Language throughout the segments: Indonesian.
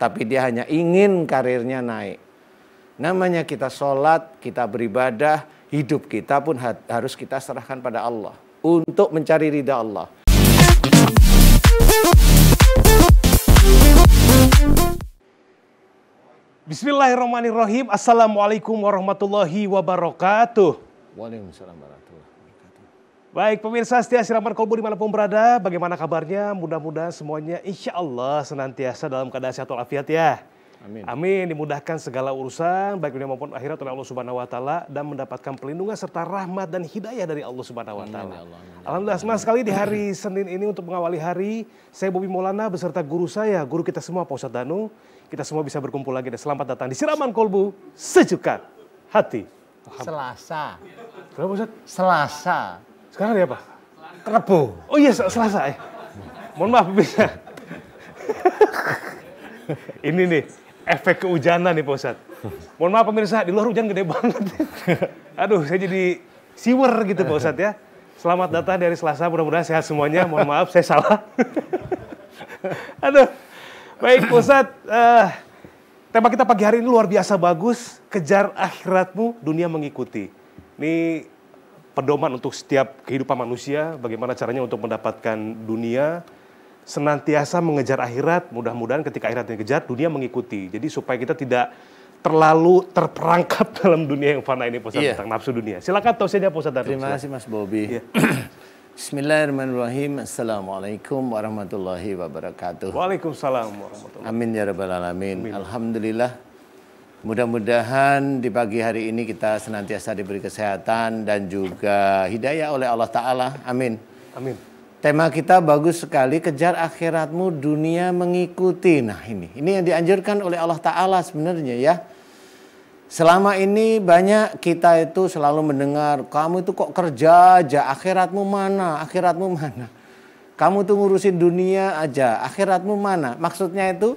Tapi dia hanya ingin karirnya naik. Namanya kita sholat, kita beribadah, hidup kita pun harus kita serahkan pada Allah. Untuk mencari ridha Allah. Bismillahirrahmanirrahim. Assalamualaikum warahmatullahi wabarakatuh. Waalaikumsalam warahmatullahi wabarakatuh. Baik pemirsa setia siraman kolbu di mana pun berada, bagaimana kabarnya? Mudah-mudahan semuanya insya Allah senantiasa dalam keadaan sehat walafiat ya. Amin. Amin. Dimudahkan segala urusan baik dunia maupun akhirat oleh Allah Subhanahu wa taala dan mendapatkan perlindungan serta rahmat dan hidayah dari Allah Subhanahu wa taala. ya. Alhamdulillah senang sekali di hari Senin ini untuk mengawali hari saya Bobi Maulana beserta guru saya, guru kita semua Pak Ustadz Danu. Kita semua bisa berkumpul lagi dan selamat datang di Siraman Kolbu Sejukan Hati. Selasa. Kenapa? Selasa. Sekarang hari apa? Rebu. Oh iya Selasa ya. Mohon maaf bisa. ini nih efek kehujanan nih Pak Ustadz. Mohon maaf pemirsa, di luar hujan gede banget. Aduh, saya jadi siwer gitu Pak Ustadz ya. Selamat datang dari Selasa, mudah-mudahan sehat semuanya. Mohon maaf, saya salah. Aduh, baik Pak Ustadz. eh, tema kita pagi hari ini luar biasa bagus. Kejar akhiratmu, dunia mengikuti. Ini pedoman untuk setiap kehidupan manusia, bagaimana caranya untuk mendapatkan dunia, senantiasa mengejar akhirat, mudah-mudahan ketika akhirat dikejar, dunia mengikuti. Jadi supaya kita tidak terlalu terperangkap dalam dunia yang fana ini, Ustadz, Iya. tentang nafsu dunia. Silakan tausiahnya, Pak Ustadz. Terima kasih Mas Bobi. Iya. Bismillahirrahmanirrahim. Assalamualaikum warahmatullahi wabarakatuh. Waalaikumsalam warahmatullahi Amin ya rabbal alamin. Alhamdulillah. Mudah-mudahan di pagi hari ini kita senantiasa diberi kesehatan dan juga hidayah oleh Allah Ta'ala. Amin. Amin. Tema kita bagus sekali, kejar akhiratmu dunia mengikuti. Nah ini, ini yang dianjurkan oleh Allah Ta'ala sebenarnya ya. Selama ini banyak kita itu selalu mendengar, kamu itu kok kerja aja, akhiratmu mana, akhiratmu mana. Kamu tuh ngurusin dunia aja, akhiratmu mana. Maksudnya itu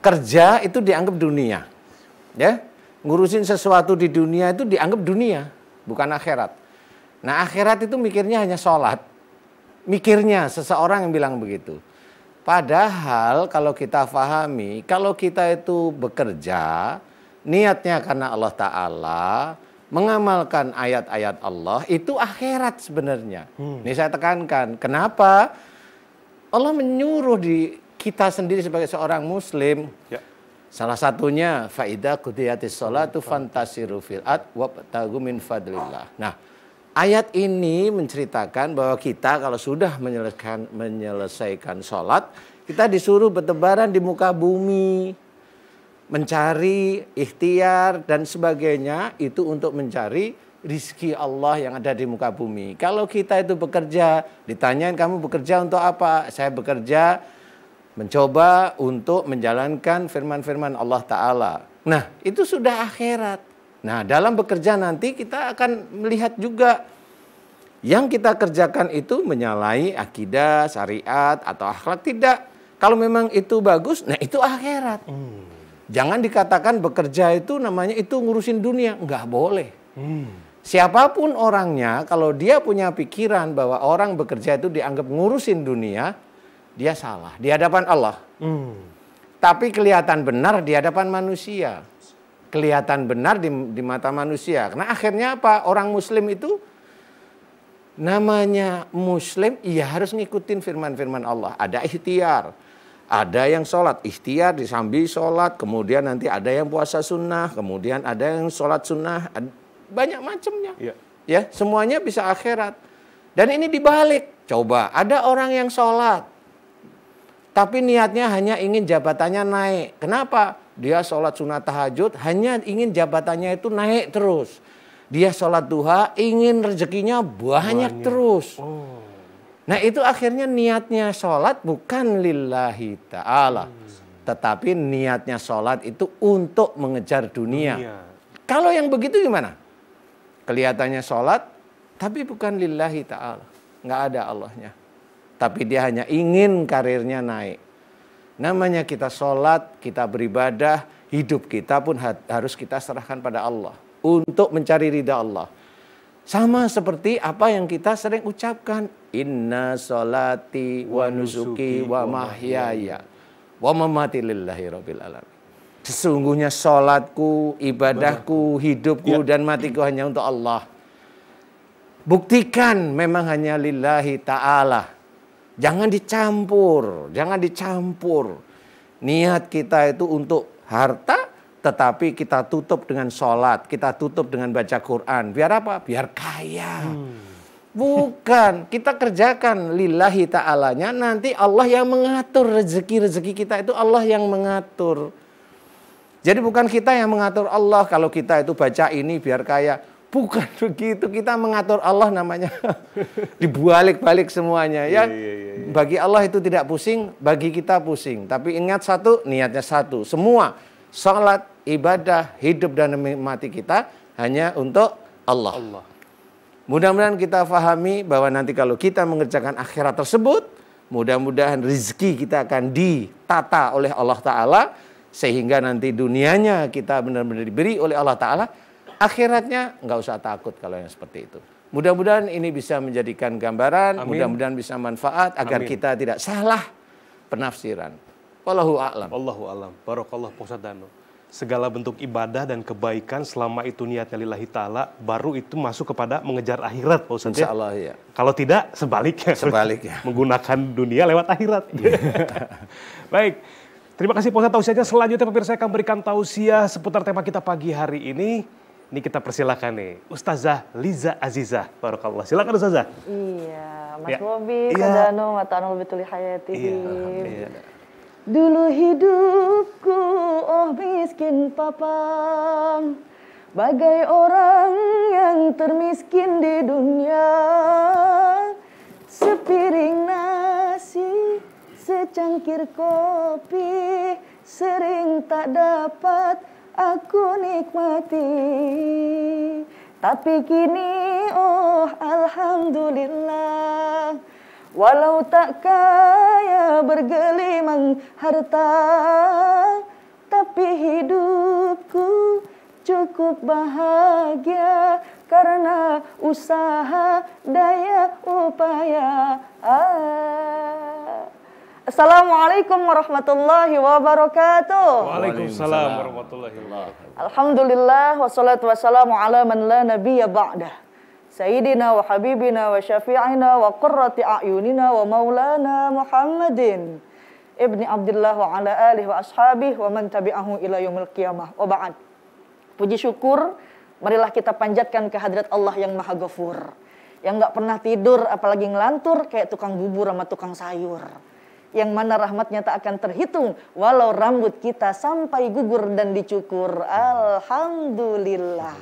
kerja itu dianggap dunia. Ya, ngurusin sesuatu di dunia itu dianggap dunia, bukan akhirat. Nah akhirat itu mikirnya hanya sholat. Mikirnya seseorang yang bilang begitu. Padahal kalau kita pahami, kalau kita itu bekerja, niatnya karena Allah Ta'ala, mengamalkan ayat-ayat Allah, itu akhirat sebenarnya. Ini saya tekankan. Kenapa? Allah menyuruh di kita sendiri sebagai seorang muslim, Ya. Salah satunya faida kudiyatis sholatu fantasiru fil ad wabtagu min fadlillah. Nah, ayat ini menceritakan bahwa kita kalau sudah menyelesaikan menyelesaikan sholat, kita disuruh bertebaran di muka bumi, mencari ikhtiar dan sebagainya itu untuk mencari rizki Allah yang ada di muka bumi. Kalau kita itu bekerja, ditanyain kamu bekerja untuk apa? Saya bekerja mencoba untuk menjalankan firman-firman Allah Ta'ala. Nah, itu sudah akhirat. Nah, dalam bekerja nanti kita akan melihat juga yang kita kerjakan itu menyalahi akidah, syariat, atau akhlak. Tidak. Kalau memang itu bagus, nah itu akhirat. Jangan dikatakan bekerja itu namanya itu ngurusin dunia. Enggak boleh. Siapa pun orangnya, kalau dia punya pikiran bahwa orang bekerja itu dianggap ngurusin dunia, dia salah di hadapan Allah. Tapi kelihatan benar di hadapan manusia. Kelihatan benar di, di mata manusia. Karena akhirnya apa? Orang muslim itu namanya muslim, ia harus ngikutin firman-firman Allah. Ada ikhtiar. Ada yang sholat, ikhtiar disambi sholat, kemudian nanti ada yang puasa sunnah, kemudian ada yang sholat sunnah, banyak macamnya. Iya. Ya, semuanya bisa akhirat. Dan ini dibalik. Coba, ada orang yang sholat, tapi niatnya hanya ingin jabatannya naik. Kenapa? Dia sholat sunat tahajud hanya ingin jabatannya itu naik terus. Dia sholat duha ingin rezekinya banyak, Banyak. terus. Oh. Nah itu akhirnya niatnya sholat bukan lillahi ta'ala. Tetapi niatnya sholat itu untuk mengejar dunia. Dunia. Kalau yang begitu gimana? Kelihatannya sholat, tapi bukan lillahi ta'ala. Nggak ada Allahnya. Tapi dia hanya ingin karirnya naik. Namanya kita sholat, kita beribadah, hidup kita pun ha- harus kita serahkan pada Allah. Untuk mencari ridha Allah. Sama seperti apa yang kita sering ucapkan. Inna sholati wa nusuki wa mahyaya. wa mamati lillahi rabbil alamin. Sesungguhnya sholatku, ibadahku, hidupku, ya. dan matiku hanya untuk Allah. Buktikan memang hanya lillahi ta'ala. Jangan dicampur, jangan dicampur. Niat kita itu untuk harta, tetapi kita tutup dengan sholat, kita tutup dengan baca Quran. Biar apa? Biar kaya. Hmm. Bukan, kita kerjakan lillahi ta'alanya, nanti Allah yang mengatur rezeki-rezeki kita itu Allah yang mengatur. Jadi bukan kita yang mengatur Allah kalau kita itu baca ini biar kaya. Bukan begitu, kita mengatur Allah namanya. Dibalik-balik semuanya ya. Iya, iya, iya, bagi Allah itu tidak pusing, bagi kita pusing. Tapi ingat satu, niatnya satu. Semua salat, ibadah, hidup dan mati kita hanya untuk Allah. Allah. Mudah-mudahan kita fahami bahwa nanti kalau kita mengerjakan akhirat tersebut, mudah-mudahan rezeki kita akan ditata oleh Allah Ta'ala sehingga nanti dunianya kita benar-benar diberi oleh Allah Ta'ala, akhiratnya nggak usah takut kalau yang seperti itu. Mudah-mudahan ini bisa menjadikan gambaran, mudah-mudahan bisa manfaat agar Amin. kita tidak salah penafsiran. Wallahu a'lam. Wallahu a'lam. Barakallah Pak Dano. Segala bentuk ibadah dan kebaikan selama itu niatnya lillahi ta'ala, baru itu masuk kepada mengejar akhirat Pak Ustadz. Insya Allah ya. Kalau tidak, sebaliknya. Sebaliknya. Menggunakan dunia lewat akhirat. Baik. Terima kasih Pak tausiahnya. Selanjutnya pemirsa akan berikan tausiah seputar tema kita pagi hari ini. Ini kita persilakan nih, Ustazah Liza Aziza. Barakallah. Silakan Ustazah. Iya, Mas ya. Bobi, iya. Kadano, Matano Betuli Hayati. Iya, iya. Dulu hidupku, oh miskin papang. Bagai orang yang termiskin di dunia. Sepiring nasi Secangkir kopi sering tak dapat aku nikmati. Tapi kini oh Alhamdulillah. Walau tak kaya bergelimang harta Tapi hidupku cukup bahagia Karena usaha daya upaya. Ah. Assalamualaikum warahmatullahi wabarakatuh. Waalaikumsalam warahmatullahi wabarakatuh. Alhamdulillah wassalatu wassalamu ala man la nabiyya ba'dah. Sayyidina wa habibina wa syafi'ina wa qurrati a'yunina wa maulana Muhammadin ibni Abdullah wa ala alihi wa ashabihi wa man tabi'ahu ila yaumil qiyamah. Wa ba'd. Puji syukur marilah kita panjatkan kehadirat Allah yang Maha Ghafur. Yang nggak pernah tidur apalagi ngelantur kayak tukang bubur sama tukang sayur yang mana rahmatnya tak akan terhitung walau rambut kita sampai gugur dan dicukur. Alhamdulillah.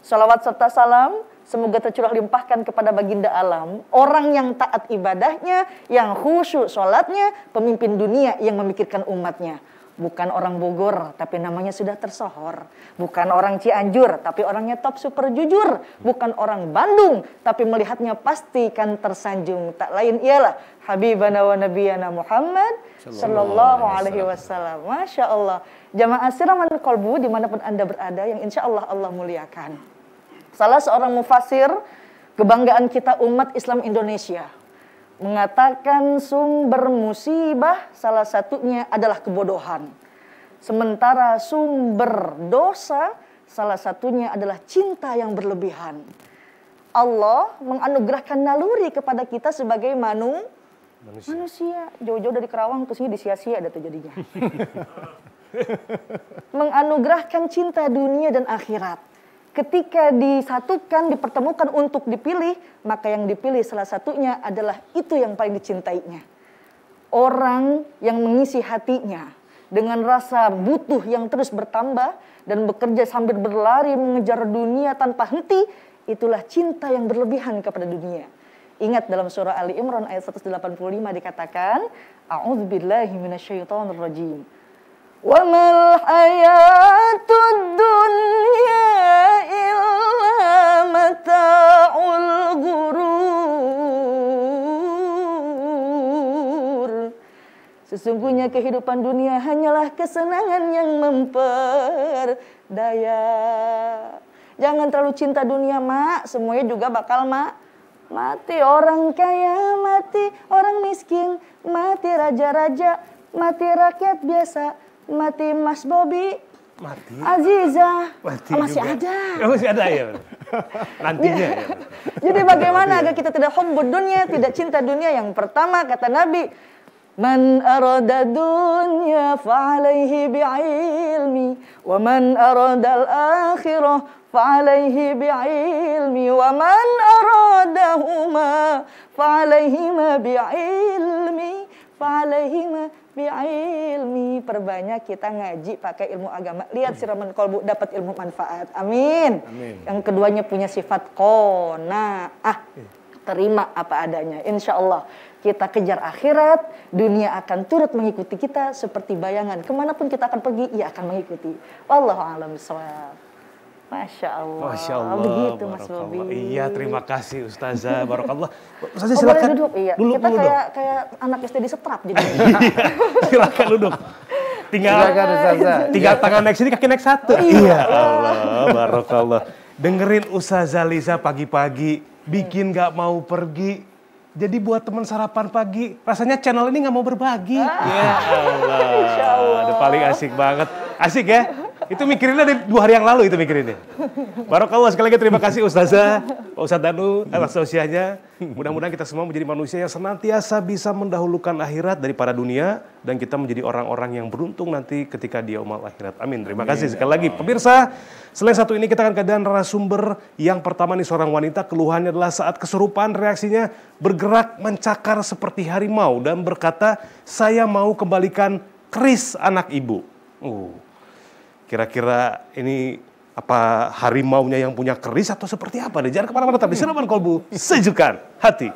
Salawat serta salam semoga tercurah limpahkan kepada baginda alam, orang yang taat ibadahnya, yang khusyuk sholatnya, pemimpin dunia yang memikirkan umatnya bukan orang Bogor tapi namanya sudah tersohor, bukan orang Cianjur tapi orangnya top super jujur, bukan orang Bandung tapi melihatnya pasti kan tersanjung. Tak lain ialah Habibana wa Nabiyana Muhammad Sallallahu Alaihi Wasallam. Masya Allah. Jamaah siraman kolbu di mana pun anda berada yang insya Allah Allah muliakan. Salah seorang mufasir kebanggaan kita umat Islam Indonesia mengatakan sumber musibah salah satunya adalah kebodohan. Sementara sumber dosa salah satunya adalah cinta yang berlebihan. Allah menganugerahkan naluri kepada kita sebagai manu, manusia. manusia. Jauh-jauh dari Kerawang ke sini disia-sia ada terjadinya. menganugerahkan cinta dunia dan akhirat ketika disatukan, dipertemukan untuk dipilih, maka yang dipilih salah satunya adalah itu yang paling dicintainya. Orang yang mengisi hatinya dengan rasa butuh yang terus bertambah dan bekerja sambil berlari mengejar dunia tanpa henti, itulah cinta yang berlebihan kepada dunia. Ingat dalam surah Ali Imran ayat 185 dikatakan, A'udzubillahi minasyaitonirrajim. Wa mal hayatud Sesungguhnya kehidupan dunia hanyalah kesenangan yang memperdaya Jangan terlalu cinta dunia mak, semuanya juga bakal mak mati orang kaya mati orang miskin mati raja-raja mati rakyat biasa, mati Mas Bobi, Mati. Aziza, Mati masih juga. ada. Oh, masih ada ya. Nantinya ya. Jadi bagaimana agar kita tidak hubbud dunia, tidak cinta dunia? Yang pertama kata Nabi, Man arada dunya fa'alaihi bi'ilmi wa man arada al-akhirah fa'alaihi bi'ilmi wa man aradahuma fa'alaihima bi'ilmi fa'alaihima bi'ilmi. Perbanyak kita ngaji pakai ilmu agama. Lihat siraman kolbu dapat ilmu manfaat. Amin, yang keduanya punya sifat qanaah terima apa adanya insya Allah kita kejar akhirat dunia akan turut mengikuti kita seperti bayangan ke mana pun kita akan pergi ia akan mengikuti wallahu a'lam bishawab Masya Allah. Masya Allah. Begitu Mas. Bobi. Iya, terima kasih Ustazah. Barakallah. Ustazah Oh, boleh silakan. duduk, iya. Dulu, kita kayak kayak anak SD di setrap jadi. silakan duduk. Tinggal Silakan Ustazah. tinggal tangan naik sini, kaki naik satu. Iya Allah, barakallah. Dengerin Ustazah Liza pagi-pagi, bikin nggak mau pergi. Jadi buat teman sarapan pagi, rasanya channel ini nggak mau berbagi. Ya Allah, Aduh, paling asik banget. Asik ya? Itu mikirinnya dari dua hari yang lalu itu mikirinnya. Barakallah sekali lagi terima kasih Ustazah, Pak Ustadz Danu, atas sosialnya. Mudah-mudahan kita semua menjadi manusia yang senantiasa bisa mendahulukan akhirat daripada dunia dan kita menjadi orang-orang yang beruntung nanti ketika dia umat akhirat. Amin. Terima kasih sekali lagi. Pemirsa, selain satu ini kita akan keadaan narasumber yang pertama nih seorang wanita keluhannya adalah saat kesurupan reaksinya bergerak mencakar seperti harimau dan berkata, "Saya mau kembalikan keris anak ibu." Uh, Kira-kira ini apa harimaunya yang punya keris atau seperti apa? nih? Jangan ke mana-mana tapi Siraman Kolbu, sejukan hati.